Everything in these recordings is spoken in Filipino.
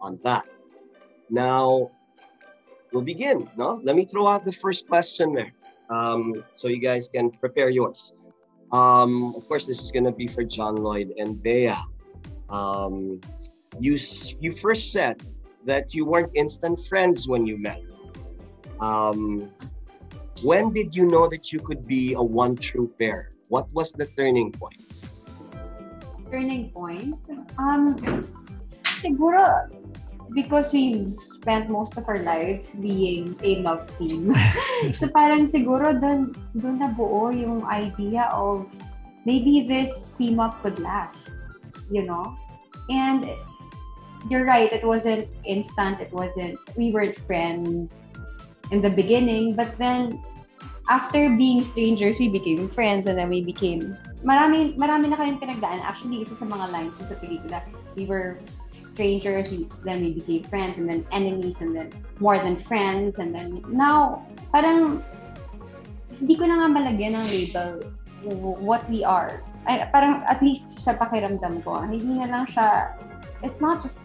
on that. Now, we'll begin. No, let me throw out the first question there, um, so you guys can prepare yours. Um, of course, this is going to be for John Lloyd and Bea. Um, you you first said that you weren't instant friends when you met. Um, when did you know that you could be a one true pair? What was the turning point? Turning point? Um, siguro because we've spent most of our lives being a love team. so parang siguro doon doon nabuo yung idea of maybe this team up could last, you know? And you're right, it wasn't instant, it wasn't we weren't friends in the beginning, but then after being strangers, we became friends and then we became marami marami na kaming pinagdaan. Actually, isa sa mga lines sa pelikula, we were strangers, we, then we became friends, and then enemies, and then more than friends, and then now, parang hindi ko na nga malagyan ng label what we are. Ay, parang at least sa pakiramdam ko, hindi na lang siya, it's not just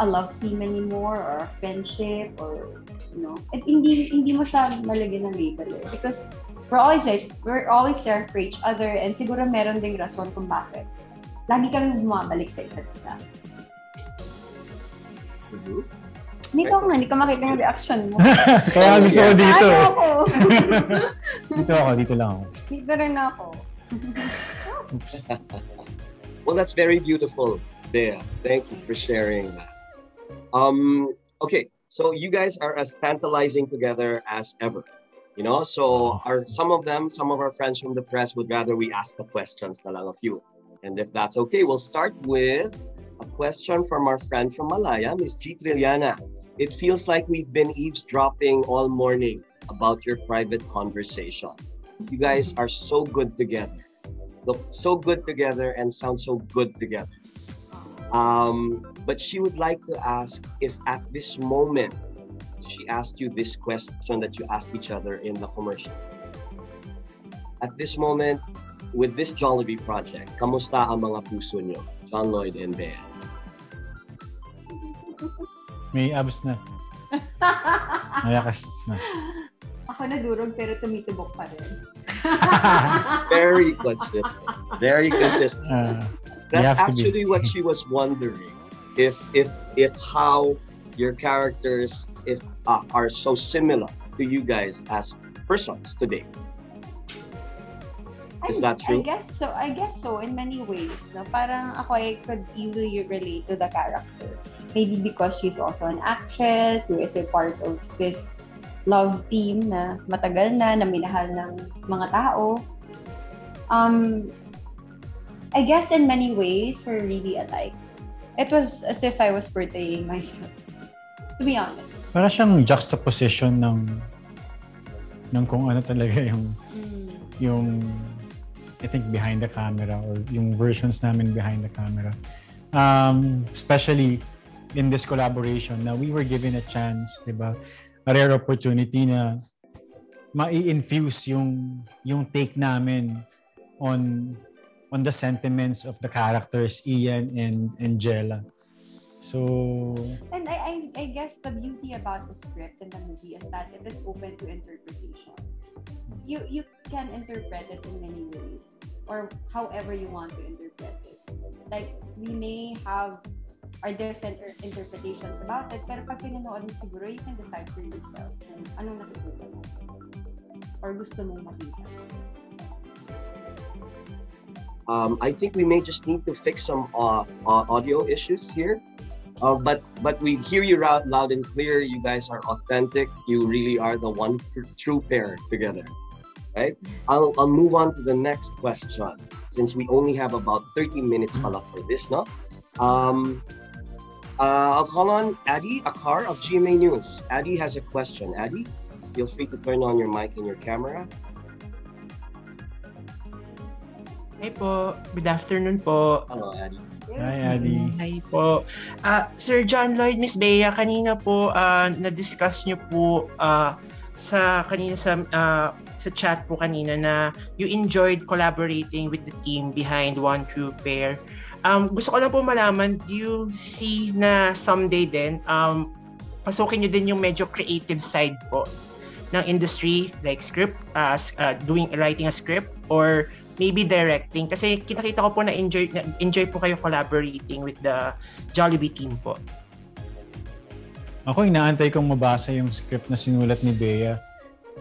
a love team anymore or a friendship or you know, it, hindi hindi mo siya malagyan ng label eh. because we're always like, we're always there for each other and siguro meron ding rason kung bakit. Lagi kami bumabalik sa isa't isa. Mm-hmm. Hindi ko nga, hindi ko makita yung reaction mo. Kaya gusto ko dito. Ano ako? dito ako, dito lang ako. Dito rin ako. well, that's very beautiful, Bea. Thank you for sharing that. Um, okay, so you guys are as tantalizing together as ever. You know, so our some of them, some of our friends from the press would rather we ask the questions na lang of you. And if that's okay, we'll start with a question from our friend from Malaya, Miss G. Trilliana. It feels like we've been eavesdropping all morning about your private conversation. You guys are so good together. Look so good together and sound so good together. Um, but she would like to ask if at this moment she asked you this question that you asked each other in the commercial. At this moment, with this Jollibee project, kamusta ang mga puso nyo? John Lloyd and Bea. May abs na. Malakas na. Ako nadurog pero tumitubok pa rin. Very consistent. Very consistent. Uh, That's actually what she was wondering. If if if how your characters if uh, are so similar to you guys as persons today. Is I, that true? I guess so. I guess so in many ways. No? Parang ako I could easily relate to the character. Maybe because she's also an actress who is a part of this love team na matagal na, na minahal ng mga tao. Um, I guess in many ways, we're really alike. It was as if I was portraying myself. To be honest. Para siyang juxtaposition ng ng kung ano talaga yung mm. yung I think behind the camera or yung versions namin behind the camera. Um, especially in this collaboration na we were given a chance, 'di ba? A rare opportunity na ma-infuse yung yung take namin on on the sentiments of the characters Ian and Angela. So and I, I I guess the beauty about the script and the movie is that it is open to interpretation. You you can interpret it in many ways or however you want to interpret it. Like, we may have our different interpretations about it, pero pag pinanood mo siguro, you can decide for yourself kung anong nakikita mo or gusto mong makita. Um, I think we may just need to fix some uh, uh, audio issues here. Uh, but but we hear you loud, loud and clear. You guys are authentic. You really are the one true pair together right? I'll, I'll move on to the next question since we only have about 30 minutes pala for this, no? Um, uh, I'll call on Addy Akar of GMA News. Addy has a question. Addy, feel free to turn on your mic and your camera. Hi po. Good afternoon po. Hello, Addy. Hi, Addy. Hi po. Uh, Sir John Lloyd, Miss Bea, kanina po uh, na-discuss nyo po uh, sa kanina sa uh, sa chat po kanina na you enjoyed collaborating with the team behind One True Pair. Um, gusto ko lang po malaman, do you see na someday din, um, pasukin nyo din yung medyo creative side po ng industry, like script, uh, uh, doing, writing a script, or maybe directing? Kasi kita-kita ko po na enjoy, na enjoy po kayo collaborating with the Jollibee team po. Ako, inaantay kong mabasa yung script na sinulat ni Bea.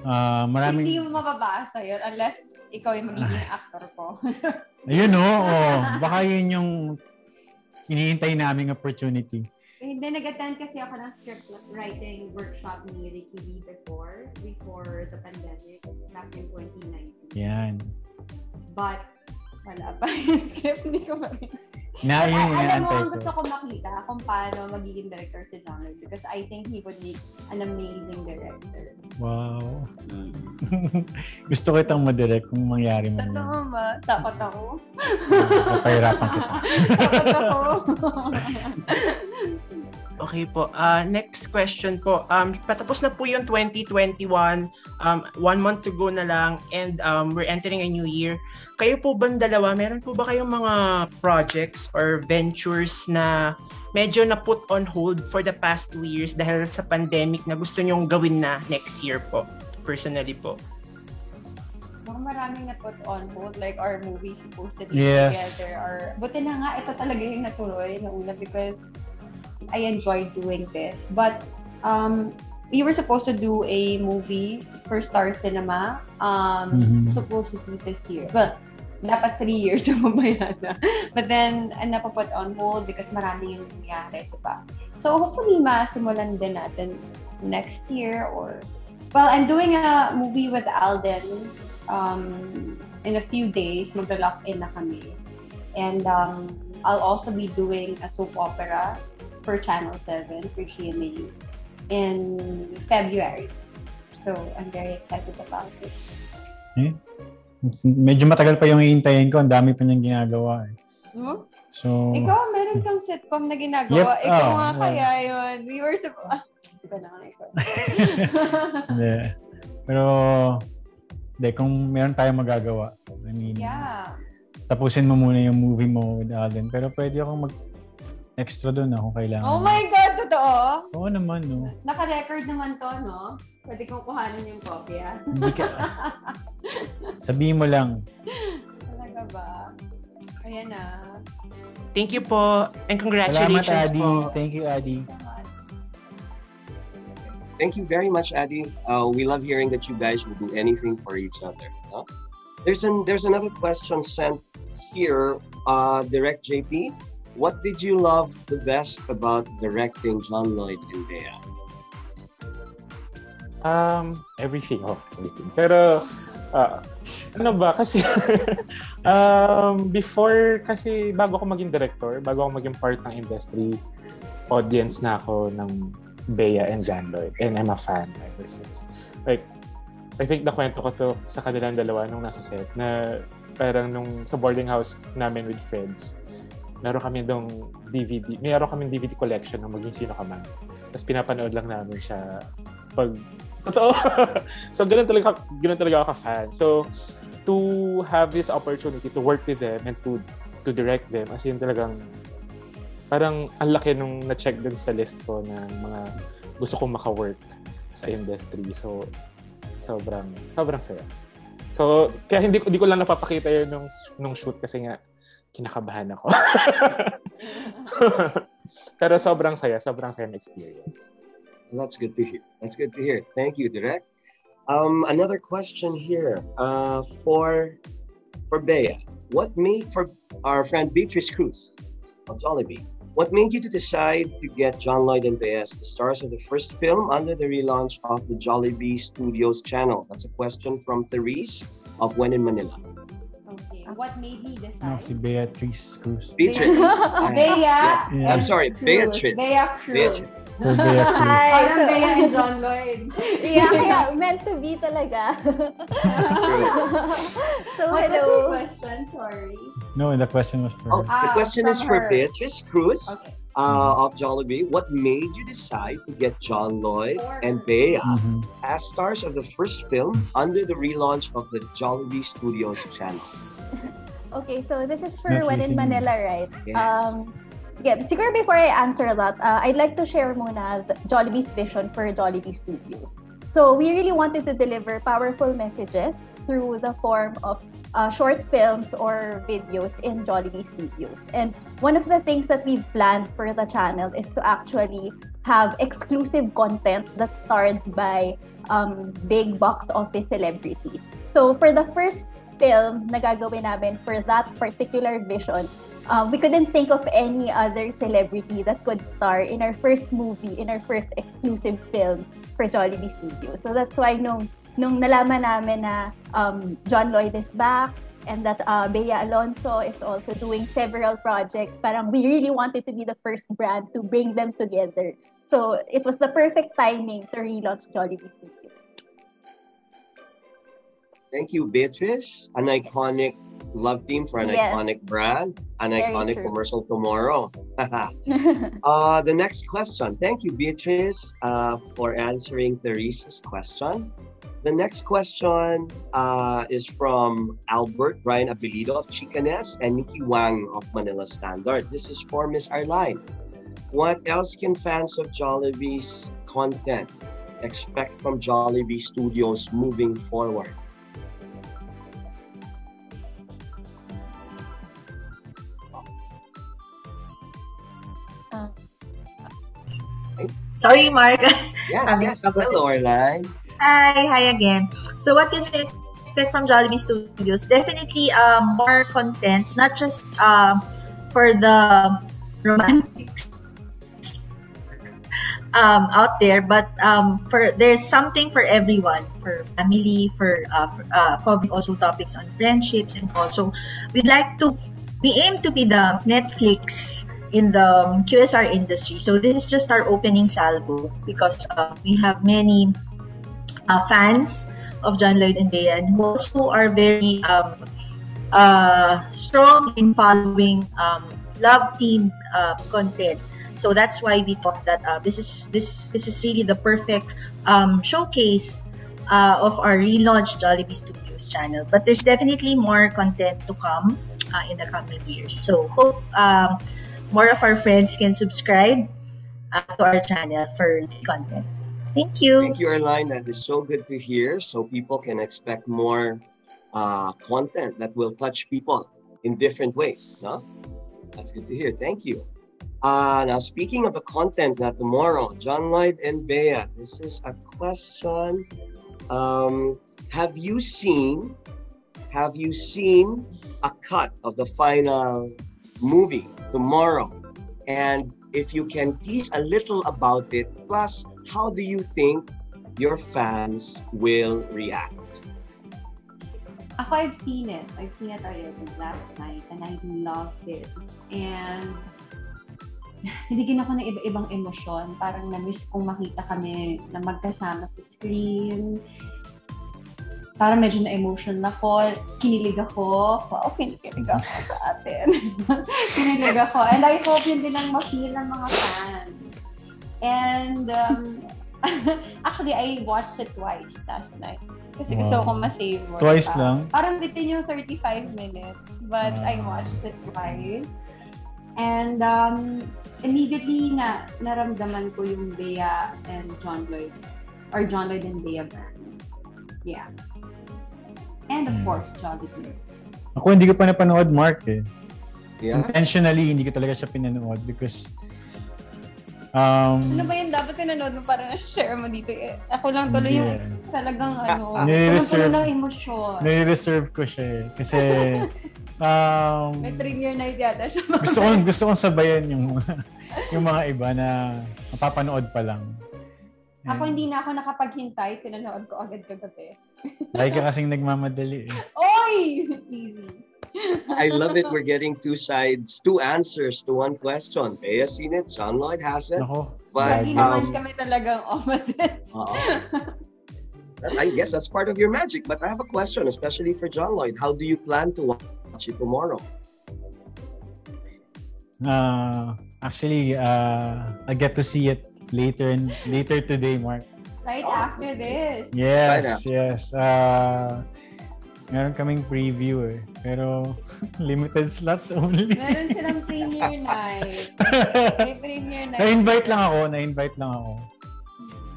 Uh, maraming... Hindi mo mababasa yun unless ikaw yung magiging actor ko. Ayun o. Oh, oh. Baka yun yung hinihintay naming opportunity. Eh, hindi, nag-attend kasi ako ng script writing workshop ni Ricky B before, before the pandemic, back in 2019. Yan. But, wala pa yung script, hindi ko pa na yun I, alam mo, ang gusto ko makita kung paano magiging director si John Lloyd because I think he would make an amazing director. Wow. gusto ko itang madirect kung mangyari mo. Totoo ba? Takot ako. Papahirapan kita. Takot ako. Okay po. Uh, next question po. Um, patapos na po yung 2021. Um, one month to go na lang and um, we're entering a new year. Kayo po ba dalawa, meron po ba kayong mga projects or ventures na medyo na put on hold for the past two years dahil sa pandemic na gusto nyong gawin na next year po? Personally po. Mga maraming na put on hold, like our movie supposed to be yes. together. Or, buti na nga, ito talaga yung natuloy na una because I enjoyed doing this. But um, we were supposed to do a movie for Star Cinema um, mm-hmm. supposedly this year. Well, dapat three years na. But then, uh, napaput on hold because marami yung nangyari, diba? So, hopefully, masimulan din natin next year or... Well, I'm doing a movie with Alden um, in a few days. Magla-lock in na kami. And um, I'll also be doing a soap opera for Channel 7 for GMA in February. So, I'm very excited about it. Eh? Medyo matagal pa yung iintayin ko. Ang dami pa niyang ginagawa. Eh. Hmm? So, Ikaw, meron kang sitcom na ginagawa. Yep. Ikaw oh, nga yeah. kaya yun. We were supposed... Ah, iba na. Hindi. Pero, hindi, kung meron tayong magagawa. I mean, yeah. tapusin mo muna yung movie mo with Alden. Pero pwede akong mag extra doon ako kailangan. Oh my God, totoo? Oo naman, no. Naka-record naman to, no? Pwede kong kuhanin yung kopya. Hindi ka... Sabihin mo lang. Talaga ba? Ayan na. Thank you po. And congratulations Salamat, Adi. po. Thank you, Adi. Thank you very much, Adi. Uh, we love hearing that you guys will do anything for each other. Huh? There's an there's another question sent here, uh, direct JP. What did you love the best about directing John Lloyd and Bea? Um, everything. Oh, everything. Pero, uh, ano ba? Kasi, um, before, kasi bago ako maging director, bago ako maging part ng industry, audience na ako ng Bea and John Lloyd. And I'm a fan ever since. Like, I think nakwento ko to sa kanilang dalawa nung nasa set na parang nung sa boarding house namin with friends meron kami dong DVD, meron kami DVD collection ng maging sino ka man. Tapos pinapanood lang namin siya pag totoo. so ganun talaga ganun talaga ako ka-fan. So to have this opportunity to work with them and to to direct them as in talagang parang ang laki nung na-check din sa list ko ng mga gusto kong maka-work sa industry. So sobrang sobrang saya. So kaya hindi hindi ko lang napapakita yun nung nung shoot kasi nga kinakabahan ako. Pero sobrang saya, sobrang saya experience. That's good to hear. That's good to hear. Thank you, Direct. Um, another question here uh, for for Bea. What made for our friend Beatrice Cruz of Jollibee? What made you to decide to get John Lloyd and Bea as the stars of the first film under the relaunch of the Jollibee Studios channel? That's a question from Therese of When in Manila. What made me decide? No, si Beatrice Cruz. Beatrice. Bea. Yes. Yeah. I'm sorry, Cruz. Beatrice. Bea Cruz. Beatrice. For Bea Cruz. Hi. Parang Bea and John Lloyd. yeah, kaya meant to be talaga. so, What was your question? Sorry. No, the question was for Oh, the Ah, question is for her. Beatrice Cruz Okay. uh, of Jollibee. What made you decide to get John Lloyd and Bea Mhm. as stars of the first film under the relaunch of the Jollibee Studios channel? Okay, so this is for Not When in listening. Manila, right? Yes. Um, yeah, siguro before I answer that, uh, I'd like to share muna the Jollibee's vision for Jollibee Studios. So we really wanted to deliver powerful messages through the form of uh, short films or videos in Jollibee Studios. And one of the things that we've planned for the channel is to actually have exclusive content that's starred by um, big box office celebrities. So for the first film na gagawin namin for that particular vision, uh, we couldn't think of any other celebrity that could star in our first movie, in our first exclusive film for Jollibee Studios. So that's why nung, nung nalaman namin na um, John Lloyd is back, and that uh, Bea Alonso is also doing several projects. Parang we really wanted to be the first brand to bring them together. So it was the perfect timing to relaunch Jollibee Studios. Thank you, Beatrice. An iconic love team for an Yes. iconic brand, an Very iconic true. commercial tomorrow. uh, the next question. Thank you, Beatrice, uh, for answering Therese's question. The next question uh, is from Albert Brian Abilido of Chicanes and Nikki Wang of Manila Standard. This is for Miss Arline. What else can fans of Jollibee's content expect from Jollibee Studios moving forward? Sorry, Mark. Yes, yes. Hello, Arline. hi, hi again. So what can we expect from Jollibee Studios? Definitely um, more content, not just um, for the romantics um, out there, but um, for there's something for everyone, for family, for, uh, for uh, covering also topics on friendships, and also we'd like to we aim to be the Netflix in the um, QSR industry. So this is just our opening salvo because uh, we have many uh, fans of John Lloyd and and who also are very um, uh, strong in following um, love themed uh, content. So that's why we thought that uh, this is this this is really the perfect um, showcase uh, of our relaunched Jollibee Studios channel. But there's definitely more content to come in the coming years. So hope um, more of our friends can subscribe uh, to our channel for content. Thank you. Thank you, Arline. That is so good to hear. So people can expect more uh, content that will touch people in different ways. No? That's good to hear. Thank you. Uh, now, speaking of the content that tomorrow, John Lloyd and Bea, this is a question. Um, have you seen have you seen a cut of the final movie tomorrow? And if you can tease a little about it, plus how do you think your fans will react? Ako, I've seen it. I've seen it already last night and I loved it. And hinigin ako ng iba-ibang emosyon. Parang na-miss kong makita kami na magkasama sa screen. Parang medyo na-emotion ako. Kinilig ako. Wow, kinilig ako sa atin. kinilig ako. And I hope yun din ang ma-feel ng mga fans. And um, actually, I watched it twice last night. Kasi gusto Wow. ko ma-savor. Twice pa. lang? Parang within yung 35 minutes. But I Wow. watched it twice. And um, immediately na naramdaman ko yung Bea and John Lloyd. Or John Lloyd and Bea brands. Yeah. And of Hmm. course, Jollibee. Ako hindi ko pa napanood, Mark eh. Yeah. Intentionally, hindi ko talaga siya pinanood because um, Ano ba yun? Dapat tinanood mo para na-share mo dito. Eh. Ako lang tuloy hindi yung talagang ano, Nire-reserve. puno ng emosyon. Nire-reserve ko siya eh. Kasi um, May trigger night yata siya. gusto kong gusto kong sabayan yung mga yung mga iba na mapapanood pa lang. Ako hindi na ako nakapaghintay. Pinanood ko agad kagabi. Lagi ka kasing nagmamadali eh. Oy! Easy. I love it. We're getting two sides, two answers to one question. Bea seen it, John Lloyd hasn't. Nako. But Lagi um, naman kami talagang opposites. Oo. I guess that's part of your magic. But I have a question, especially for John Lloyd. How do you plan to watch it tomorrow? Uh, actually, uh, I get to see it later in, later today, Mark. Right after this. Yes, yes. Uh, Meron kaming preview eh. Pero limited slots only. Meron silang premiere night. May premiere night. Na-invite lang ako. Na-invite lang ako.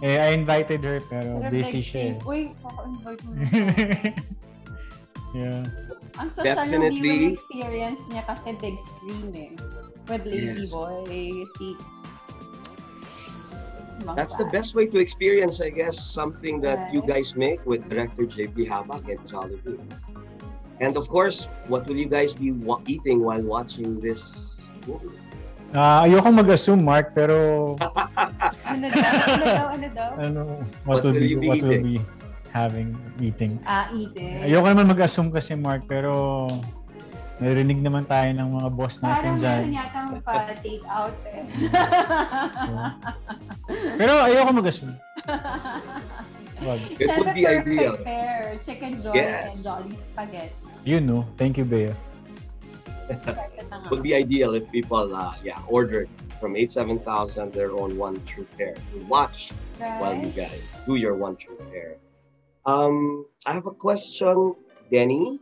Eh, I invited her pero Pero busy siya eh. Uy, kaka-invite mo yeah. Ang social Definitely. experience niya kasi big screen eh. With lazy Yes. boy seats. Mga That's the best way to experience, I guess, something that you guys make with director JP Habak and Jollibee. And of course, what will you guys be wa- eating while watching this movie? Ah, ayoko mag-assume, Mark, pero Ano daw? Ano daw? Ano daw? ano, What what, will will be, what will eating? be having, eating. Ah, eating. Ayoko naman mag-assume kasi, Mark, pero narinig naman tayo ng mga boss natin Parang dyan. meron yatang pa-take out eh. So, pero ayoko mag-assume. Wag. It would be ideal. Chicken joy Yes. and jolly spaghetti. You know. Thank you, Bea. Nga. would be ideal if people, uh, yeah, ordered from 87000 their own one true pair to watch while you Right? guys do your one true pair. Um, I have a question, Denny.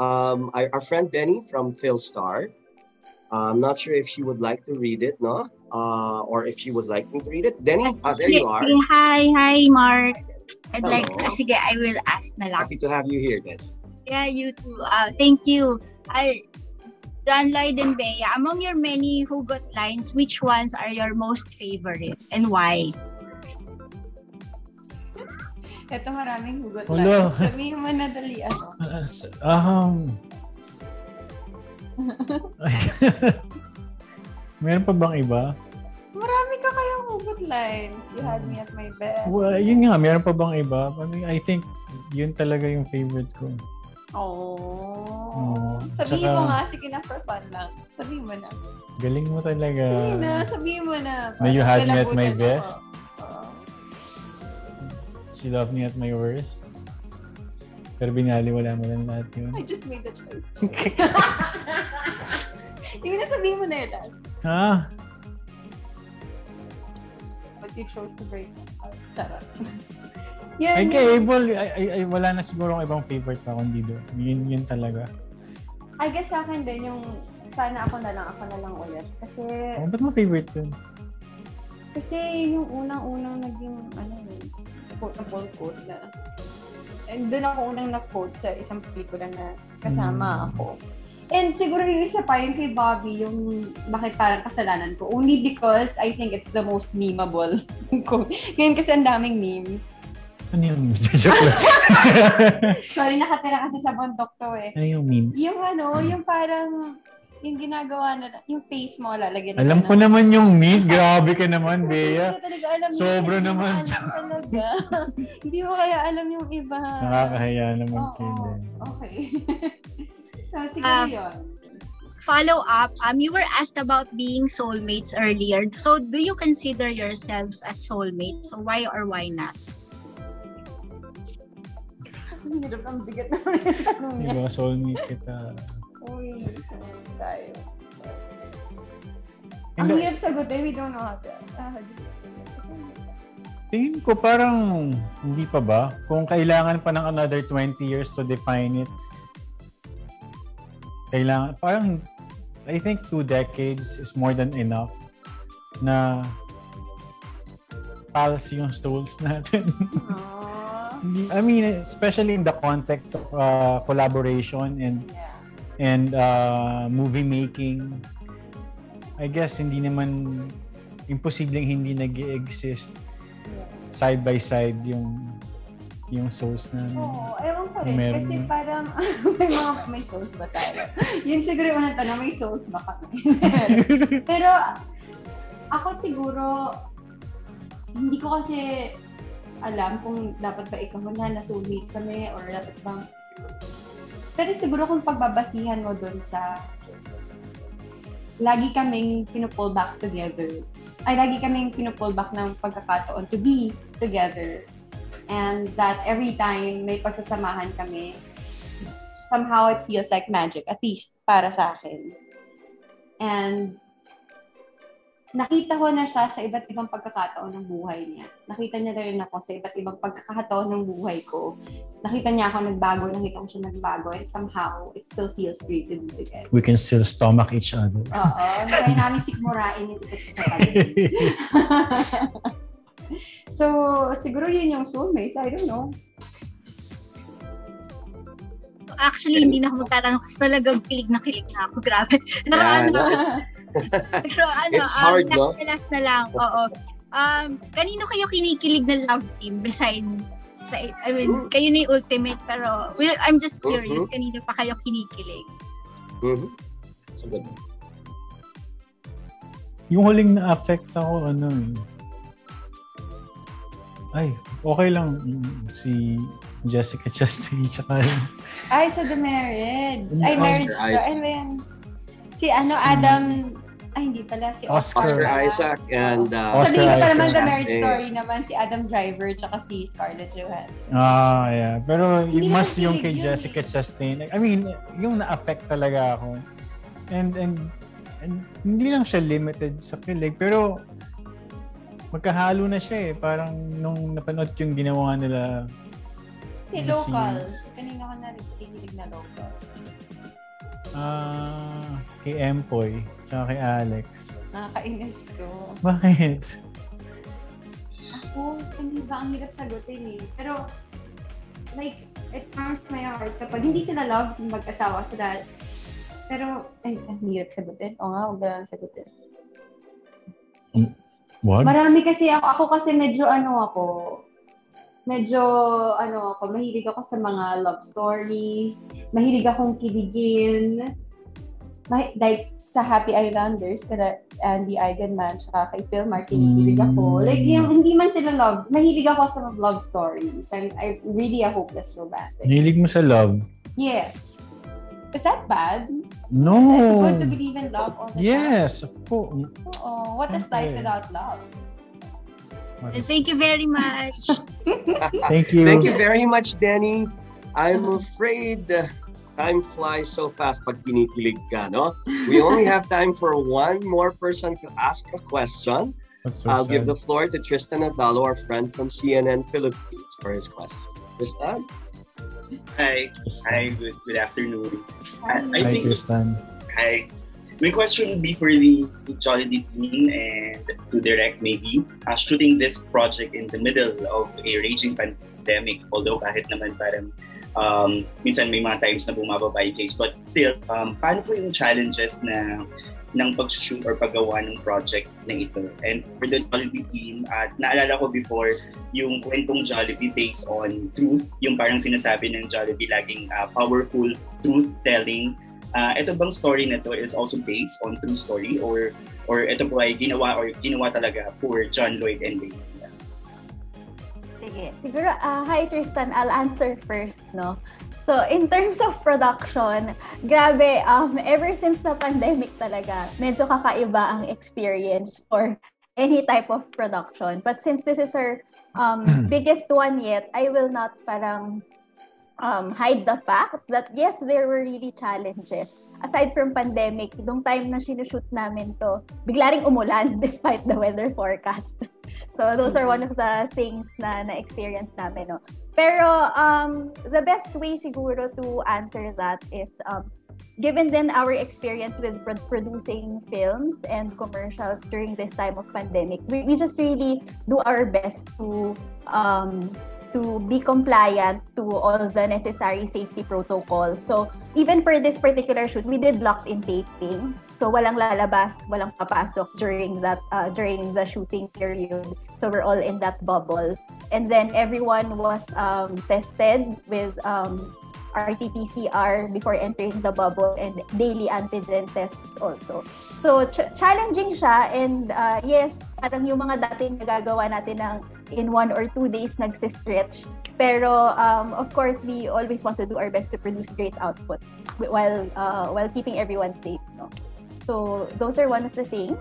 Um, our, our friend Denny from Philstar. Uh, I'm not sure if she would like to read it, no? Uh, or if she would like me to read it. Denny, ah, there you are. hi, hi, Mark. I'd Hello. like, ah, sige, I will ask na lang. Happy to have you here, Denny. Yeah, you too. Uh, thank you. I, John Lloyd and Bea, among your many hugot lines, which ones are your most favorite and why? Ito maraming hugot Wala. lang. Sabihin mo na dali ano. Um, Meron pa bang iba? Marami ka kayang hugot lines. You had me at my best. Well, yun nga, meron pa bang iba? I mean, I think yun talaga yung favorite ko. Oh. Oo. Sabihin Tsaka- mo nga, sige na for fun lang. Sabihin mo na. Galing mo talaga. Sige na, sabihin mo na. Na you had me at my ako. best? Oo. She loved me at my worst. Pero binaliwala mo lang lahat yun. I just made the choice. Sige na, sabihin mo na yun. Ha? But you chose to break up. Charot. Ay, Yan. kay Abel, ay, ay, ay, wala na siguro ang ibang favorite pa kundi doon. Yun, yun talaga. I guess sa akin din yung sana ako na lang, ako na lang ulit. Kasi, Oh, ba't mo favorite yun? kasi yung unang-unang naging, ano yun, quote-unquote quote na. And doon ako unang na-quote sa isang pelikula na kasama Hmm. ako. And siguro yung isa pa, yung kay Bobby, yung bakit parang kasalanan ko. Only because I think it's the most memeable quote. Ngayon kasi ang daming memes. Ano yung memes? Joke lang. Sorry, nakatira kasi sa bundok to eh. ano yung memes? Yung ano, yung parang, yung ginagawa na, yung face mo, lalagyan na Alam ko naman yung meme. Grabe ka naman, Bea. Hindi ko talaga alam yun. Sobra Hindi mo naman. talaga. Hindi mo kaya alam yung iba. Nakakahiya naman kayo din. Okay. so, siguro Ah, yun. Follow up, um, you were asked about being soulmates earlier. So, do you consider yourselves as soulmates? So, why or why not? Ang hirap ang bigat naman yung tanong niya. Diba, soulmate kita. Uy, tayo. Ang Hindi. hirap sagutin. We don't know how to. Ah, Tingin ko parang hindi pa ba? Kung kailangan pa ng another 20 years to define it, kailangan, parang, I think two decades is more than enough na pulse yung souls natin. I mean, especially in the context of uh, collaboration and Yeah. And uh, movie making, I guess hindi naman imposibleng hindi nag exist side by side yung yung souls namin. Oo, ewan ko rin. Meron Kasi parang, may mga, may souls ba tayo? Yun siguro yung unang tanong, may souls ba kami? Pero, ako siguro, hindi ko kasi alam kung dapat ba ikaw na na soulmates kami or dapat bang pero siguro kung pagbabasihan mo dun sa lagi kaming pinupull back together. Ay, lagi kaming pinupull back ng pagkakataon to be together. And that every time may pagsasamahan kami, somehow it feels like magic, at least para sa akin. And nakita ko na siya sa iba't ibang pagkakataon ng buhay niya. Nakita niya na rin ako sa iba't ibang pagkakataon ng buhay ko. Nakita niya ako nagbago, nakita ko siya nagbago, and somehow, it still feels great to be together. We can still stomach each other. Oo, kaya namin yung isa't isa paligid. so, siguro yun yung soulmates. I don't know. Actually, hindi na ako magtatanong kasi talagang kilig na kilig na ako. Grabe. Pero Yeah, pero ano, It's um, hard, last no? na last na lang. Oo. Um, kanino kayo kinikilig na love team besides sa, I mean, kayo na yung ultimate pero well, I'm just curious, Mhm. kanino pa kayo kinikilig? Mhm. So good. Yung huling na-affect ako, ano eh. Ay, okay lang. Yung Si Jessica Chastain, tsaka Ay, sa The Marriage. Ay, Oscar Marriage. Isaac. Isaac. Ano yan? Si ano, Si- Adam... Ay, hindi pala. Si Oscar. Oscar. Isaac and uh, Oscar Sabihin pa Isaac. naman The Marriage. Story naman si Adam Driver tsaka si Scarlett Johansson. Ah, yeah. Pero Hindi yung mas yung kay yun Jessica. Chastain. I mean, yung na-affect talaga ako. And, and, and hindi lang siya limited sa kilig. Pero magkahalo na siya eh. Parang nung napanood yung ginawa nila Si The Local. Kanina ko na nakikinig na Local. Ah kay Empoy tsaka kay Alex. Nakakainis ko. Bakit? Ako, hindi ba ang hirap sagutin eh. Pero, like, it warms my heart kapag hindi sila love yung mag-asawa sila. Pero, ay, ang hirap sagutin. O nga, huwag na lang sagutin. Wag? Marami kasi ako, ako kasi medyo ano ako, medyo ano ako, mahilig ako sa mga love stories, mahilig akong kiligin, Mahi- like sa Happy Islanders, kada Andy Eigenman, tsaka kay Phil Martin, kilig ako. Mm. Like, yung hindi man sila love, mahilig ako sa love stories. I'm, I'm really a hopeless romantic. Nilig mo sa love? Yes. Is that bad? No! Is it good to believe in love all the time? Yes, of course. Oo. What is life Okay. without love? What thank you very much. Thank you. Thank you very much, Danny. I'm afraid uh, time flies so fast pag kinikilig ka, no? We only have time for one more person to ask a question. So I'll give the floor to Tristan Adalo, our friend from CNN Philippines, for his question. Tristan? Hi. Tristan. Hi, good, good afternoon. I, I Hi, think, Tristan. hi. My question would be for the Jollibee team and to direct maybe uh, shooting this project in the middle of a raging pandemic. Although kahit naman parang um, minsan may mga times na bumababa yung case. But still, um, paano po yung challenges na ng pag-shoot or paggawa ng project na ito. And for the Jollibee team, at naalala ko before, yung kwentong Jollibee based on truth, yung parang sinasabi ng Jollibee laging uh, powerful truth-telling. Uh, ito bang story na to is also based on true story or or ito po ay ginawa or ginawa talaga for John Lloyd and Lady? Sige. Siguro, ah, hi Tristan, I'll answer first, no? So, in terms of production, grabe, um, ever since the pandemic talaga, medyo kakaiba ang experience for any type of production. But since this is our um, biggest one yet, I will not parang um, hide the fact that yes, there were really challenges. Aside from pandemic, nung time na sinushoot namin to, bigla ring umulan despite the weather forecast. So those are one of the things na na-experience namin. No? Pero um, the best way siguro to answer that is um, given then our experience with pro- producing films and commercials during this time of pandemic, we, we just really do our best to um, to be compliant to all the necessary safety protocols. So, even for this particular shoot, we did locked-in taping. So, walang lalabas, walang papasok during that uh, during the shooting period. So, we're all in that bubble. And then everyone was um, tested with um, RT-PCR before entering the bubble and daily antigen tests also. So, ch- challenging siya and uh, yes, parang yung mga dating nagagawa natin ng in one or two days nagsi-stretch. Pero um, of course, we always want to do our best to produce great output while uh, while keeping everyone safe. No? So those are one of the things.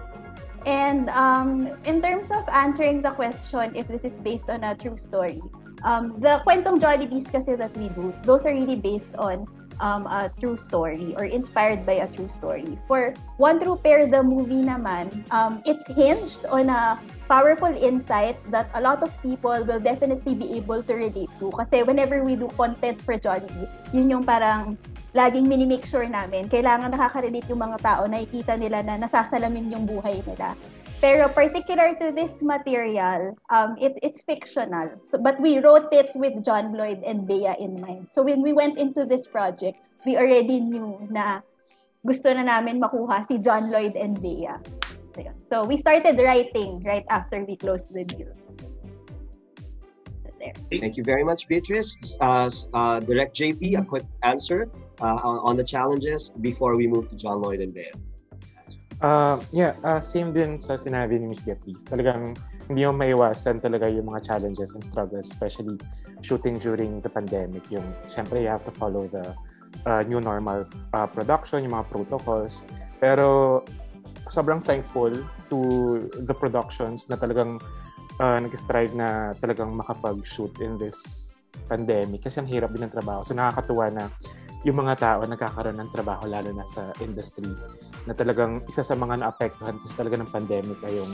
And um, in terms of answering the question if this is based on a true story, um, the kwentong Jollibees kasi that we do, those are really based on um, a true story or inspired by a true story. For One True Pair, the movie naman, um, it's hinged on a powerful insight that a lot of people will definitely be able to relate to. Kasi whenever we do content for Jollibee, yun yung parang laging minimake sure namin. Kailangan nakaka-relate yung mga tao, nakikita nila na nasasalamin yung buhay nila. Pero particular to this material, um, it, it's fictional. So, but we wrote it with John Lloyd and Bea in mind. So when we went into this project, we already knew na gusto na namin makuha si John Lloyd and Bea. So we started writing right after we closed the deal. There. Thank you very much, Beatrice. Uh, uh, Direct JP, a quick answer uh, on, on the challenges before we move to John Lloyd and Bea. Uh, yeah, uh, same din sa sinabi ni Miss Beatrice. Talagang hindi mo maiwasan talaga yung mga challenges and struggles, especially shooting during the pandemic. Yung, syempre, you have to follow the uh, new normal uh, production, yung mga protocols. Pero sobrang thankful to the productions na talagang uh, nag-strive na talagang makapag-shoot in this pandemic kasi ang hirap din ng trabaho. So nakakatuwa na yung mga tao nagkakaroon ng trabaho lalo na sa industry na talagang isa sa mga naapektuhan kasi talaga ng pandemic ay yung,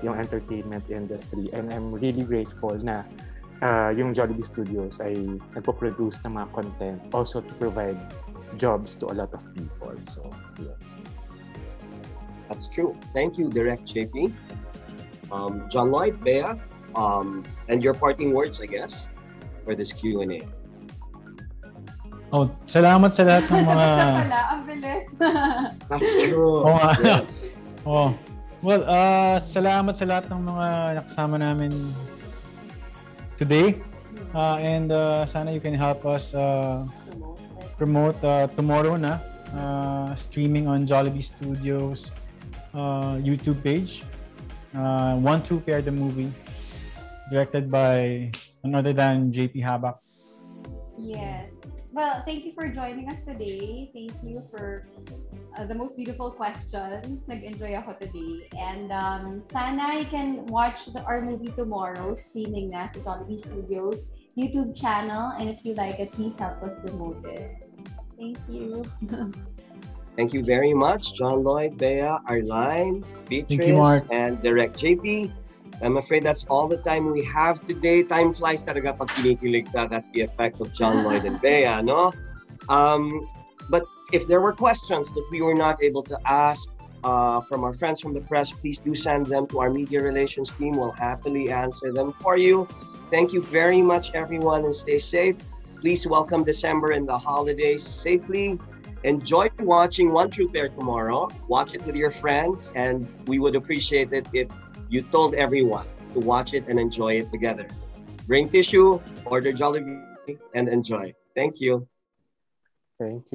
yung entertainment industry. And I'm really grateful na uh, yung Jollibee Studios ay nagpo-produce ng mga content also to provide jobs to a lot of people. So, yeah. That's true. Thank you, Direct JP. Um, John Lloyd, Bea, um, and your parting words, I guess, for this Q&A. Oh, salamat sa lahat ng mga... Basta pala, ang bilis. That's true. Oo nga. Yes. Oh. Well, uh, salamat sa lahat ng mga nakasama namin today. Uh, and uh, sana you can help us uh, promote uh, tomorrow na uh, streaming on Jollibee Studios uh, YouTube page. Uh, One Two Pair the movie directed by none other than JP Habak. Yes. Well, thank you for joining us today. Thank you for uh, the most beautiful questions. Nag-enjoy ako today. And um, sana you can watch the, our movie tomorrow, streaming na sa Jollibee Studios YouTube channel. And if you like it, please help us promote it. Thank you. Thank you very much, John Lloyd, Bea, Arline, Beatrice, and Direct JP. I'm afraid that's all the time we have today. Time flies talaga pag kinikilig ka. That's the effect of John Lloyd and Bea, no? Um, but if there were questions that we were not able to ask uh, from our friends from the press, please do send them to our media relations team. We'll happily answer them for you. Thank you very much, everyone, and stay safe. Please welcome December and the holidays safely. Enjoy watching One True Pair tomorrow. Watch it with your friends, and we would appreciate it if you told everyone to watch it and enjoy it together. Bring tissue, order Jollibee, and enjoy. Thank you. Thank you.